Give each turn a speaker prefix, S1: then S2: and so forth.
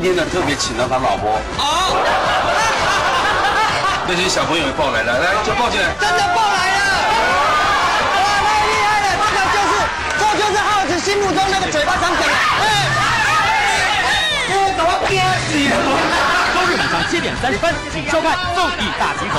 S1: 今天特别请到他老婆。好。那些小朋友也抱来了，来就抱进来。
S2: 真的抱来了！哇，太厉害了！这个就是，这就是耗子心目中那个嘴巴长梗。哎，怎么憋？
S3: 周日晚上七点三十分，请收看《综艺大集合》。